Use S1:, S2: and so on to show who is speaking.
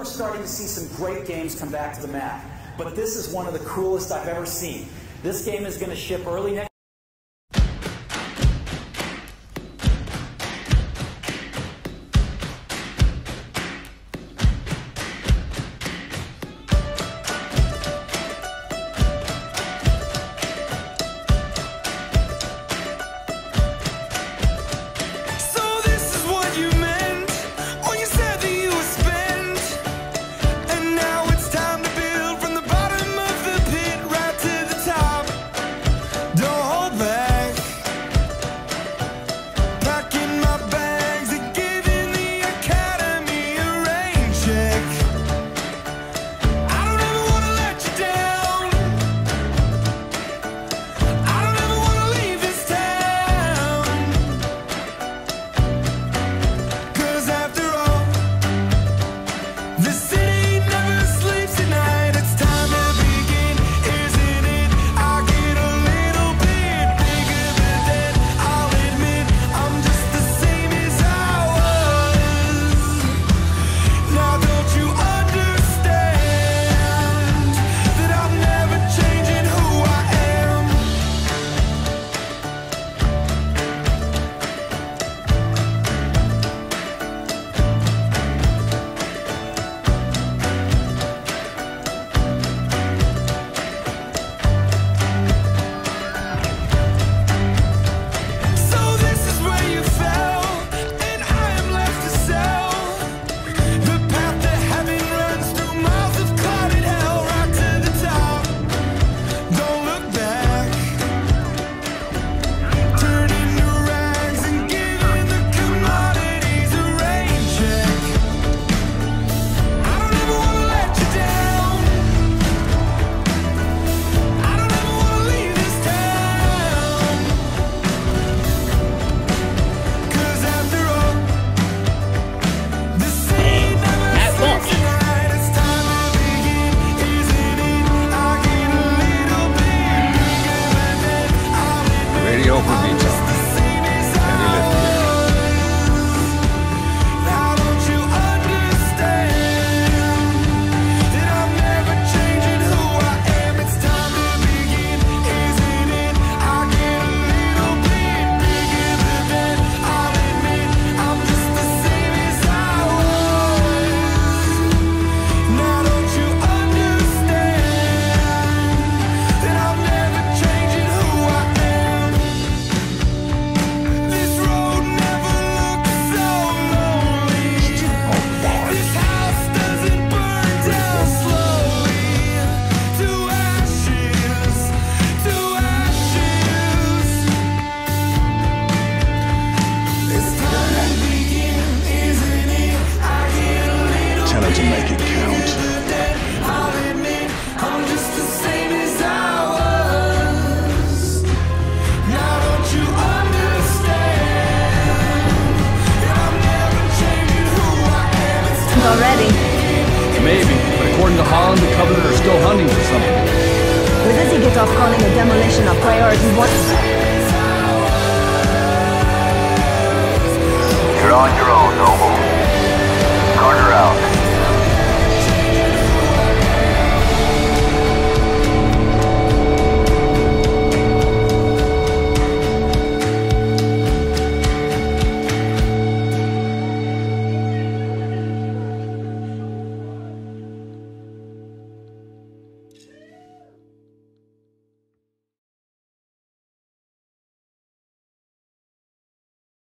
S1: we're starting to see some great games come back to the map. But this is one of the coolest I've ever seen. This game is going to ship early next
S2: Maybe, but according to Holland, the Covenant are still hunting for something.
S3: Where does he get off calling a demolition a priority?
S4: What?